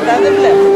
Another left.